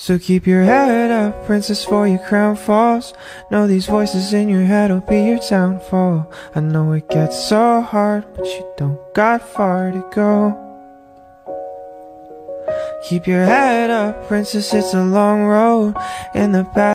So keep your head up, princess, for your crown falls. Know these voices in your head will be your downfall. I know it gets so hard, but you don't got far to go. Keep your head up, princess, it's a long road. In the back.